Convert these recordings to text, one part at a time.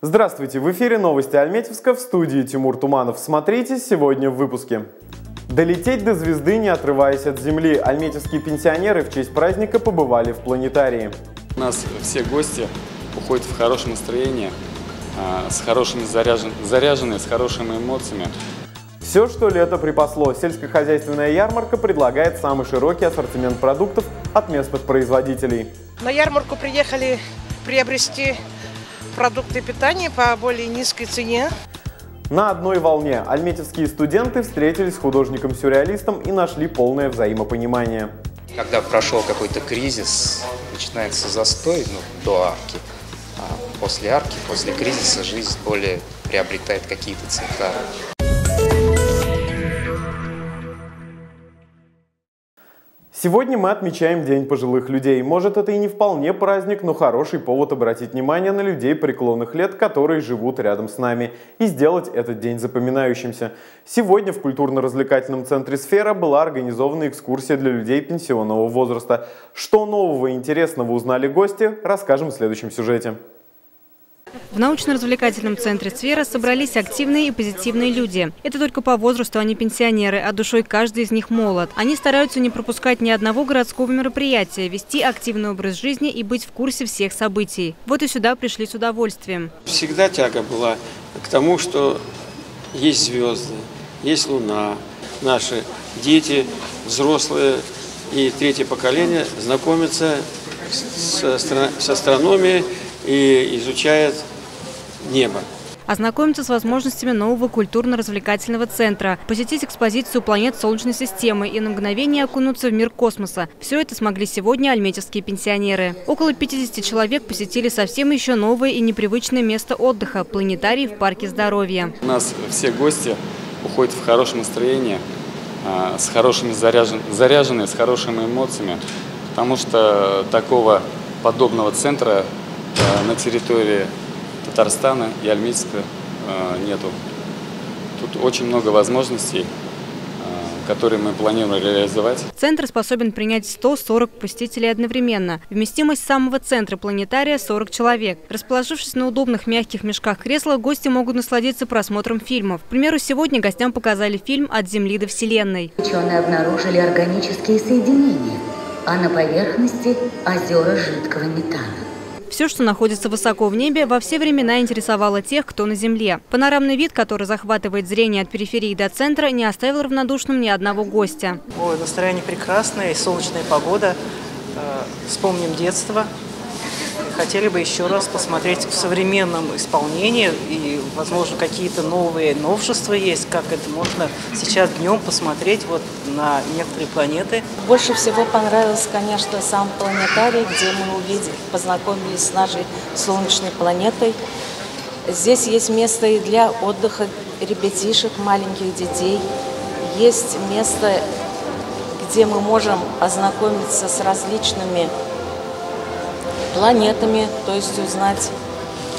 Здравствуйте, в эфире новости Альметьевска, в студии Тимур Туманов. Смотрите сегодня в выпуске. Долететь до звезды, не отрываясь от земли. Альметьевские пенсионеры в честь праздника побывали в планетарии. У нас все гости уходят в хорошем настроении, а, с хорошими заряжен, заряженные, с хорошими эмоциями. Все, что лето припасло. Сельскохозяйственная ярмарка предлагает самый широкий ассортимент продуктов от местных производителей. На ярмарку приехали приобрести продукты питания по более низкой цене. На одной волне альметьевские студенты встретились с художником-сюрреалистом и нашли полное взаимопонимание. Когда прошел какой-то кризис, начинается застой ну, до арки, а после арки, после кризиса жизнь более приобретает какие-то цвета. Сегодня мы отмечаем День пожилых людей. Может, это и не вполне праздник, но хороший повод обратить внимание на людей преклонных лет, которые живут рядом с нами, и сделать этот день запоминающимся. Сегодня в культурно-развлекательном центре «Сфера» была организована экскурсия для людей пенсионного возраста. Что нового и интересного узнали гости, расскажем в следующем сюжете. В научно-развлекательном центре «Сфера» собрались активные и позитивные люди. Это только по возрасту они пенсионеры, а душой каждый из них молод. Они стараются не пропускать ни одного городского мероприятия, вести активный образ жизни и быть в курсе всех событий. Вот и сюда пришли с удовольствием. Всегда тяга была к тому, что есть звезды, есть луна. Наши дети, взрослые и третье поколение знакомятся с, с астрономией и изучает небо. Ознакомиться с возможностями нового культурно-развлекательного центра, посетить экспозицию планет Солнечной системы и на мгновение окунуться в мир космоса. Все это смогли сегодня альметьевские пенсионеры. Около 50 человек посетили совсем еще новое и непривычное место отдыха – планетарий в парке здоровья. У нас все гости уходят в хорошем настроении, а, с хорошими заряжен, заряженные, с хорошими эмоциями, потому что такого подобного центра на территории Татарстана и Альмитска э, нету. Тут очень много возможностей, э, которые мы планируем реализовать. Центр способен принять 140 посетителей одновременно. Вместимость самого центра планетария – 40 человек. Расположившись на удобных мягких мешках кресла, гости могут насладиться просмотром фильмов. К примеру, сегодня гостям показали фильм «От Земли до Вселенной». Ученые обнаружили органические соединения, а на поверхности – озера жидкого метана. Все, что находится высоко в небе, во все времена интересовало тех, кто на Земле. Панорамный вид, который захватывает зрение от периферии до центра, не оставил равнодушным ни одного гостя. Ой, настроение прекрасное, солнечная погода. Э, вспомним детство, хотели бы еще раз посмотреть в современном исполнении и, возможно, какие-то новые новшества есть, как это можно сейчас днем посмотреть вот на некоторые планеты. Больше всего понравился, конечно, сам планетарий, где мы увидели, познакомились с нашей солнечной планетой. Здесь есть место и для отдыха ребятишек, маленьких детей. Есть место, где мы можем ознакомиться с различными планетами, то есть узнать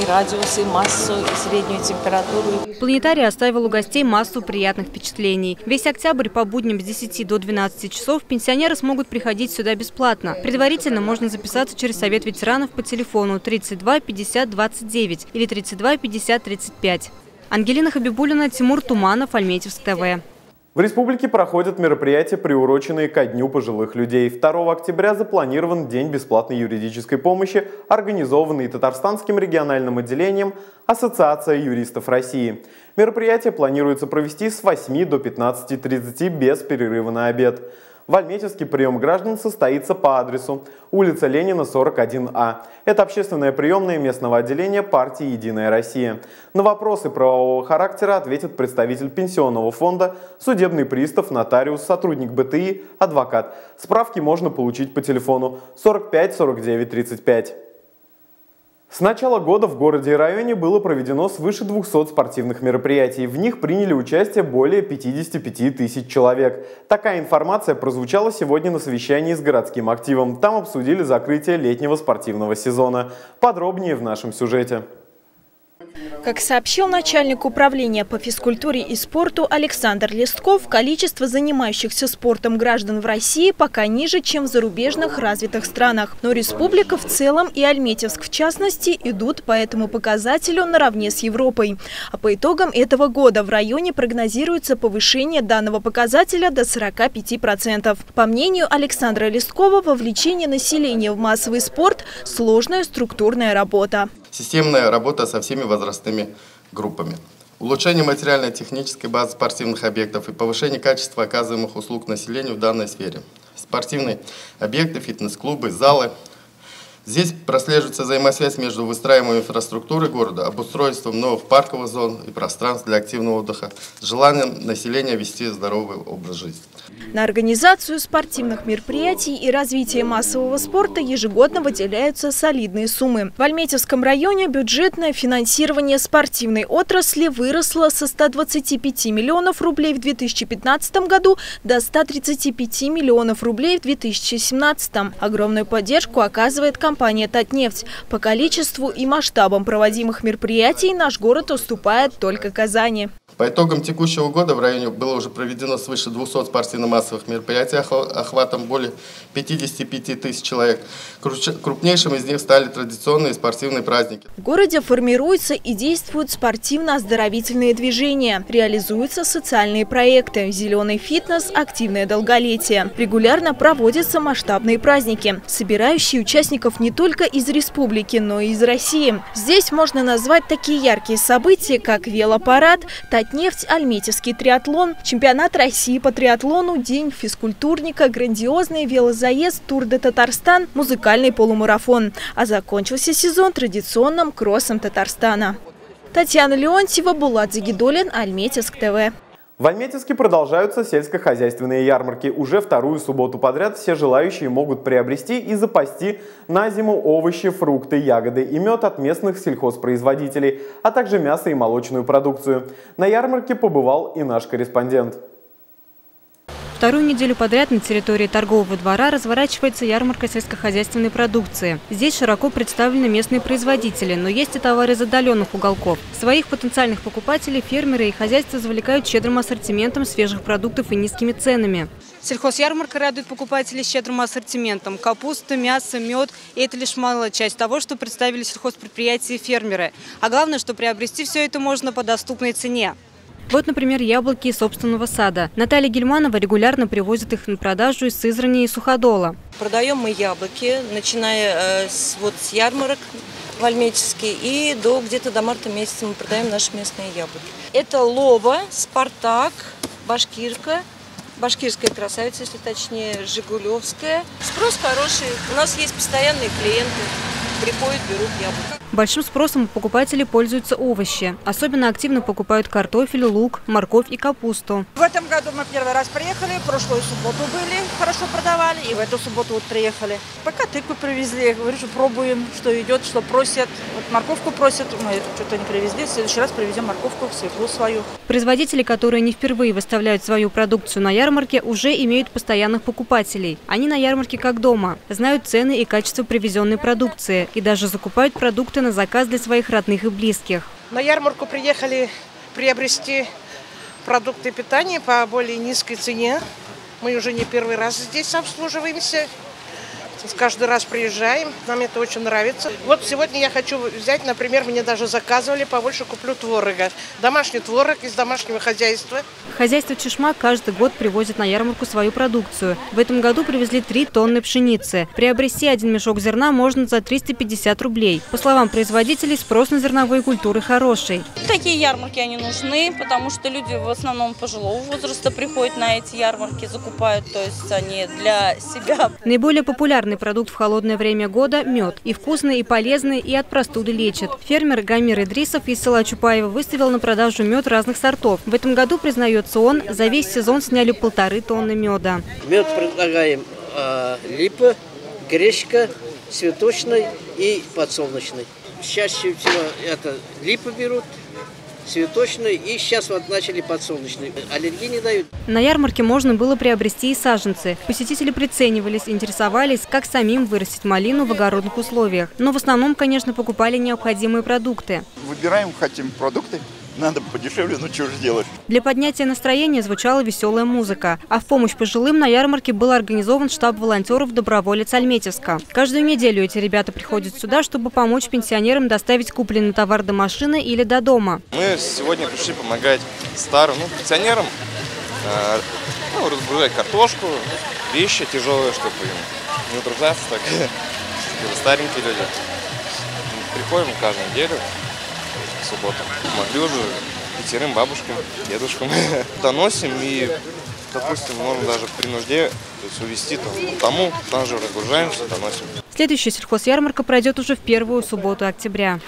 и радиус, и массу, и среднюю температуру. Планетарий оставил у гостей массу приятных впечатлений. Весь октябрь по будням с 10 до 12 часов пенсионеры смогут приходить сюда бесплатно. Предварительно можно записаться через Совет ветеранов по телефону 32 50 29 или 32 50 35. Ангелина Хабибулина, Тимур Туманов, Альметьевск ТВ. В республике проходят мероприятия, приуроченные ко Дню пожилых людей. 2 октября запланирован День бесплатной юридической помощи, организованный Татарстанским региональным отделением Ассоциация юристов России. Мероприятие планируется провести с 8 до 15.30 без перерыва на обед. В Альметьевске прием граждан состоится по адресу улица Ленина, 41А. Это общественное приемное местного отделения партии «Единая Россия». На вопросы правового характера ответит представитель пенсионного фонда, судебный пристав, нотариус, сотрудник БТИ, адвокат. Справки можно получить по телефону 45 49 35. С начала года в городе и районе было проведено свыше 200 спортивных мероприятий. В них приняли участие более 55 тысяч человек. Такая информация прозвучала сегодня на совещании с городским активом. Там обсудили закрытие летнего спортивного сезона. Подробнее в нашем сюжете. Как сообщил начальник управления по физкультуре и спорту Александр Листков, количество занимающихся спортом граждан в России пока ниже, чем в зарубежных развитых странах. Но республика в целом и Альметьевск в частности идут по этому показателю наравне с Европой. А по итогам этого года в районе прогнозируется повышение данного показателя до 45%. По мнению Александра Листкова, вовлечение населения в массовый спорт – сложная структурная работа системная работа со всеми возрастными группами. Улучшение материально-технической базы спортивных объектов и повышение качества оказываемых услуг населению в данной сфере. Спортивные объекты, фитнес-клубы, залы – Здесь прослеживается взаимосвязь между выстраиваемой инфраструктурой города, обустройством новых парковых зон и пространств для активного отдыха, желанием населения вести здоровый образ жизни. На организацию спортивных мероприятий и развитие массового спорта ежегодно выделяются солидные суммы. В Альметьевском районе бюджетное финансирование спортивной отрасли выросло со 125 миллионов рублей в 2015 году до 135 миллионов рублей в 2017. Огромную поддержку оказывает компания компания «Татнефть». По количеству и масштабам проводимых мероприятий наш город уступает только Казани. По итогам текущего года в районе было уже проведено свыше 200 спортивно-массовых мероприятий охватом более 55 тысяч человек. Крупнейшим из них стали традиционные спортивные праздники. В городе формируются и действуют спортивно-оздоровительные движения. Реализуются социальные проекты «Зеленый фитнес», «Активное долголетие». Регулярно проводятся масштабные праздники, собирающие участников не только из республики, но и из России. Здесь можно назвать такие яркие события, как велопарад, Татнефть, Альметьевский триатлон, чемпионат России по триатлону, День физкультурника, грандиозный велозаезд, Тур де Татарстан, музыкальный полумарафон. А закончился сезон традиционным кроссом Татарстана. Татьяна Леонтьева, Булат Загидулин, Альметьевск ТВ. В Альметьевске продолжаются сельскохозяйственные ярмарки. Уже вторую субботу подряд все желающие могут приобрести и запасти на зиму овощи, фрукты, ягоды и мед от местных сельхозпроизводителей, а также мясо и молочную продукцию. На ярмарке побывал и наш корреспондент. Вторую неделю подряд на территории торгового двора разворачивается ярмарка сельскохозяйственной продукции. Здесь широко представлены местные производители, но есть и товары из отдаленных уголков. Своих потенциальных покупателей фермеры и хозяйства завлекают щедрым ассортиментом свежих продуктов и низкими ценами. Сельхозярмарка радует покупателей щедрым ассортиментом. Капуста, мясо, мед. И это лишь малая часть того, что представили сельхозпредприятия и фермеры. А главное, что приобрести все это можно по доступной цене. Вот, например, яблоки из собственного сада. Наталья Гельманова регулярно привозит их на продажу из Сызрани и Суходола. Продаем мы яблоки, начиная э, с, вот, с ярмарок в Альметьевске и до где-то до марта месяца мы продаем наши местные яблоки. Это Лова, Спартак, Башкирка, башкирская красавица, если точнее, Жигулевская. Спрос хороший, у нас есть постоянные клиенты приходят, берут яблоко. Большим спросом у покупателей пользуются овощи. Особенно активно покупают картофель, лук, морковь и капусту. В этом году мы первый раз приехали, прошлую субботу были, хорошо продавали, и в эту субботу вот приехали. Пока тыкву привезли, говорю, что пробуем, что идет, что просят. Вот морковку просят, мы что-то не привезли, в следующий раз привезем морковку, свеклу свою. Производители, которые не впервые выставляют свою продукцию на ярмарке, уже имеют постоянных покупателей. Они на ярмарке как дома, знают цены и качество привезенной продукции и даже закупают продукты на заказ для своих родных и близких. На ярмарку приехали приобрести продукты питания по более низкой цене. Мы уже не первый раз здесь обслуживаемся каждый раз приезжаем, нам это очень нравится. Вот сегодня я хочу взять, например, мне даже заказывали, побольше куплю творога. Домашний творог из домашнего хозяйства. Хозяйство Чешма каждый год привозит на ярмарку свою продукцию. В этом году привезли 3 тонны пшеницы. Приобрести один мешок зерна можно за 350 рублей. По словам производителей, спрос на зерновые культуры хороший. Такие ярмарки, они нужны, потому что люди в основном пожилого возраста приходят на эти ярмарки, закупают, то есть они для себя. Наиболее популярны Главный продукт в холодное время года – мед. И вкусный, и полезный, и от простуды лечит. Фермер Гамир Идрисов из села Чупаева выставил на продажу мед разных сортов. В этом году, признается он, за весь сезон сняли полторы тонны меда. Мед предлагаем э, липа, гречка, цветочный и подсолнечный. Чаще всего это липа берут, цветочный и сейчас вот начали подсолнечный. Аллергии не дают. На ярмарке можно было приобрести и саженцы. Посетители приценивались, интересовались, как самим вырастить малину в огородных условиях. Но в основном, конечно, покупали необходимые продукты. Выбираем, хотим продукты. Надо подешевле, ну что же делать. Для поднятия настроения звучала веселая музыка. А в помощь пожилым на ярмарке был организован штаб волонтеров «Доброволец Альметьевска». Каждую неделю эти ребята приходят сюда, чтобы помочь пенсионерам доставить купленный товар до машины или до дома. Мы сегодня пришли помогать старым, ну, пенсионерам, э, ну, разгружать картошку, вещи тяжелые, чтобы им не утруждаться так. Старенькие люди. Приходим каждую неделю, субботу. Помогли уже пятерым бабушкам, дедушкам. Доносим и, допустим, можно даже при нужде то есть увезти там, тому, там же разгружаемся, доносим. Следующая сельхозярмарка пройдет уже в первую субботу октября.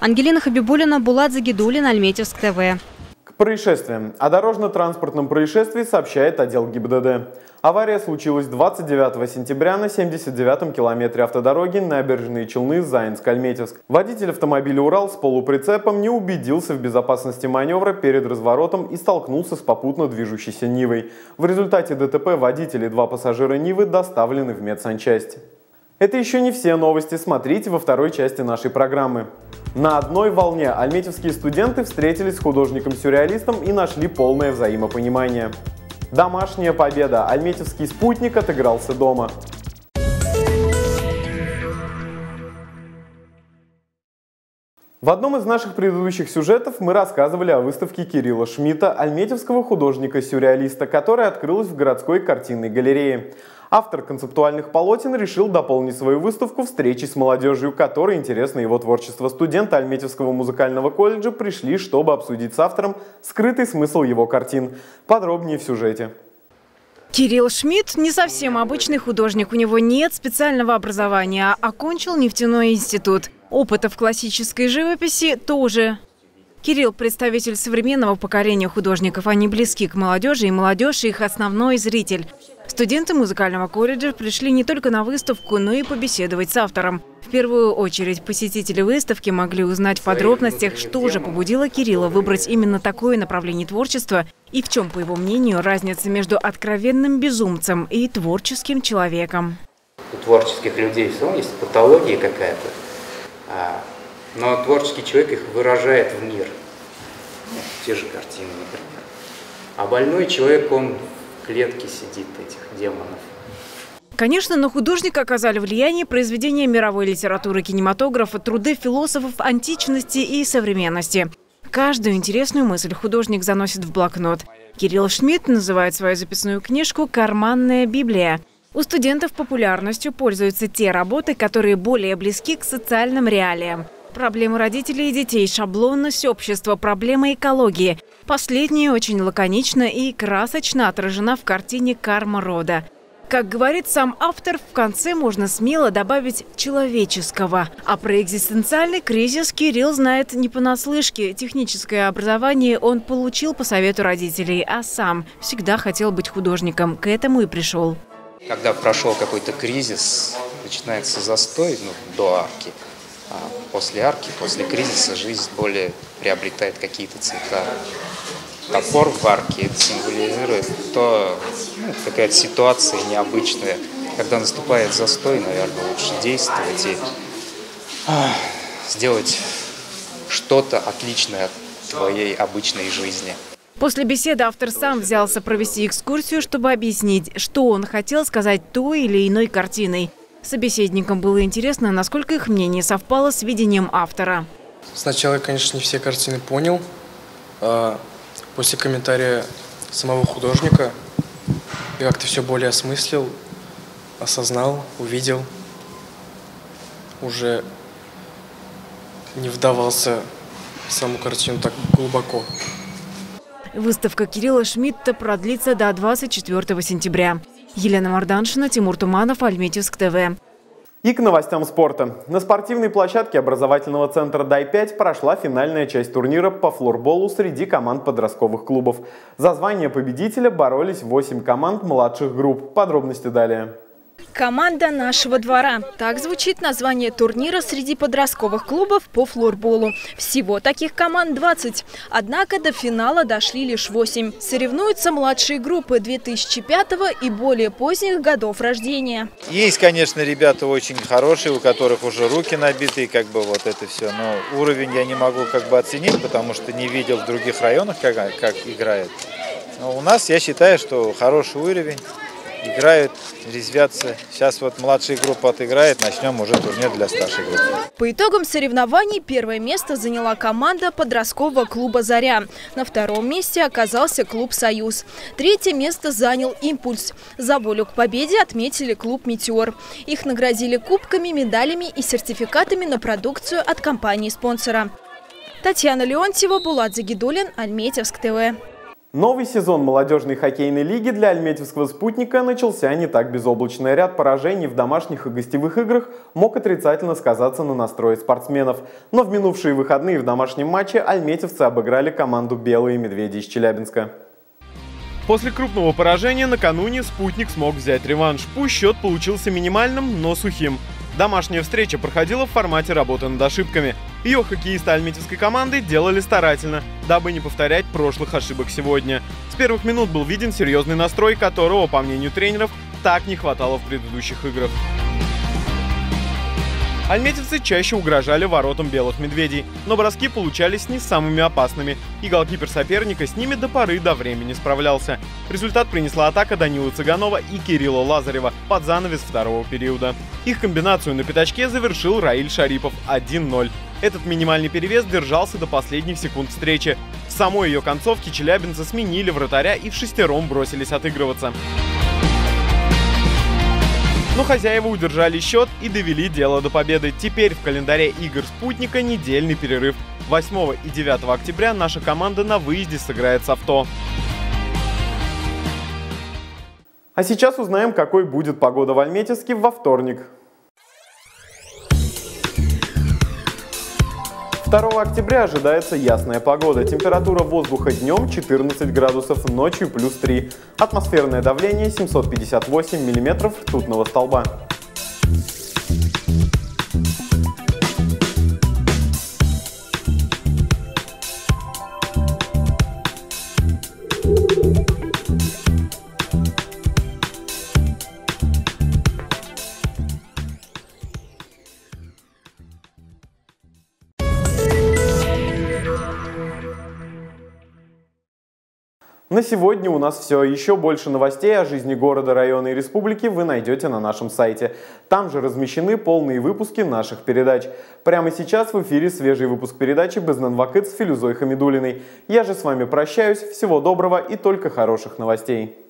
Ангелина Хабибулина, Булат Загидулин, Альметьевск ТВ. К происшествиям. О дорожно-транспортном происшествии сообщает отдел ГИБДД. Авария случилась 29 сентября на 79-м километре автодороги набережные Челны Заинск-Альметьевск. Водитель автомобиля «Урал» с полуприцепом не убедился в безопасности маневра перед разворотом и столкнулся с попутно движущейся Нивой. В результате ДТП водитель и два пассажира Нивы доставлены в медсанчасть. Это еще не все новости, смотрите во второй части нашей программы. На одной волне альметьевские студенты встретились с художником-сюрреалистом и нашли полное взаимопонимание. Домашняя победа. Альметьевский спутник отыгрался дома. В одном из наших предыдущих сюжетов мы рассказывали о выставке Кирилла Шмидта, альметьевского художника-сюрреалиста, которая открылась в городской картинной галерее. Автор концептуальных полотен решил дополнить свою выставку встречей с молодежью, которой интересно его творчество. Студенты Альметьевского музыкального колледжа пришли, чтобы обсудить с автором скрытый смысл его картин. Подробнее в сюжете. Кирилл Шмидт не совсем обычный художник. У него нет специального образования, а окончил нефтяной институт. Опыта в классической живописи тоже. Кирилл – представитель современного поколения художников. Они близки к молодежи, и молодежь – их основной зритель. Студенты музыкального колледжа пришли не только на выставку, но и побеседовать с автором. В первую очередь посетители выставки могли узнать в подробностях, что же побудило Кирилла выбрать именно такое направление творчества и в чем, по его мнению, разница между откровенным безумцем и творческим человеком. У творческих людей все равно есть патология какая-то. Но творческий человек их выражает в мир. Те же картины, например. А больной человек, он в клетке сидит, этих демонов. Конечно, на художника оказали влияние произведения мировой литературы кинематографа, труды философов античности и современности. Каждую интересную мысль художник заносит в блокнот. Кирилл Шмидт называет свою записную книжку «Карманная Библия». У студентов популярностью пользуются те работы, которые более близки к социальным реалиям. Проблемы родителей и детей, шаблонность общества, проблемы экологии. Последняя очень лаконично и красочно отражена в картине «Карма рода». Как говорит сам автор, в конце можно смело добавить человеческого. А про экзистенциальный кризис Кирилл знает не понаслышке. Техническое образование он получил по совету родителей, а сам всегда хотел быть художником. К этому и пришел. Когда прошел какой-то кризис, начинается застой ну, до арки. После арки, после кризиса жизнь более приобретает какие-то цвета. Топор в арке это символизирует то ну, какая-то ситуация необычная. Когда наступает застой, наверное, лучше действовать и сделать что-то отличное от твоей обычной жизни. После беседы автор сам взялся провести экскурсию, чтобы объяснить, что он хотел сказать той или иной картиной. Собеседникам было интересно, насколько их мнение совпало с видением автора. Сначала я, конечно, не все картины понял. А после комментария самого художника я как-то все более осмыслил, осознал, увидел. Уже не вдавался в саму картину так глубоко. Выставка Кирилла Шмидта продлится до 24 сентября. Елена Марданшина, Тимур Туманов, Альметьевск ТВ. И к новостям спорта. На спортивной площадке образовательного центра «Дай-5» прошла финальная часть турнира по флорболу среди команд подростковых клубов. За звание победителя боролись 8 команд младших групп. Подробности далее. Команда нашего двора. Так звучит название турнира среди подростковых клубов по флорболу. Всего таких команд 20. Однако до финала дошли лишь 8. Соревнуются младшие группы 2005 и более поздних годов рождения. Есть, конечно, ребята очень хорошие, у которых уже руки набиты, как бы вот это все. Но уровень я не могу как бы оценить, потому что не видел в других районах, как, как играют. Но у нас, я считаю, что хороший уровень играют, резвятся. Сейчас вот младшая группа отыграет, начнем уже турнир для старшей группы. По итогам соревнований первое место заняла команда подросткового клуба «Заря». На втором месте оказался клуб «Союз». Третье место занял «Импульс». За волю к победе отметили клуб «Метеор». Их наградили кубками, медалями и сертификатами на продукцию от компании-спонсора. Татьяна Леонтьева, Булат Загидулин, Альметьевск ТВ. Новый сезон молодежной хоккейной лиги для Альметьевского спутника начался не так безоблачно. Ряд поражений в домашних и гостевых играх мог отрицательно сказаться на настрое спортсменов. Но в минувшие выходные в домашнем матче альметьевцы обыграли команду «Белые медведи» из Челябинска. После крупного поражения накануне спутник смог взять реванш. Пусть счет получился минимальным, но сухим. Домашняя встреча проходила в формате работы над ошибками. Ее хоккеисты альметьевской команды делали старательно, дабы не повторять прошлых ошибок сегодня. С первых минут был виден серьезный настрой, которого, по мнению тренеров, так не хватало в предыдущих играх. Альметьевцы чаще угрожали воротам белых медведей, но броски получались не самыми опасными, и голкипер соперника с ними до поры до времени справлялся. Результат принесла атака Данила Цыганова и Кирилла Лазарева под занавес второго периода. Их комбинацию на пятачке завершил Раиль Шарипов 1-0. Этот минимальный перевес держался до последних секунд встречи. В самой ее концовке челябинцы сменили вратаря и в шестером бросились отыгрываться. Но хозяева удержали счет и довели дело до победы. Теперь в календаре игр «Спутника» недельный перерыв. 8 и 9 октября наша команда на выезде сыграет с авто. А сейчас узнаем, какой будет погода в Альметьевске во вторник. 2 октября ожидается ясная погода. Температура воздуха днем 14 градусов, ночью плюс 3. Атмосферное давление 758 миллиметров ртутного столба. На сегодня у нас все. Еще больше новостей о жизни города, района и республики вы найдете на нашем сайте. Там же размещены полные выпуски наших передач. Прямо сейчас в эфире свежий выпуск передачи «Безнанвакыт» с Филюзой Хамидулиной. Я же с вами прощаюсь. Всего доброго и только хороших новостей.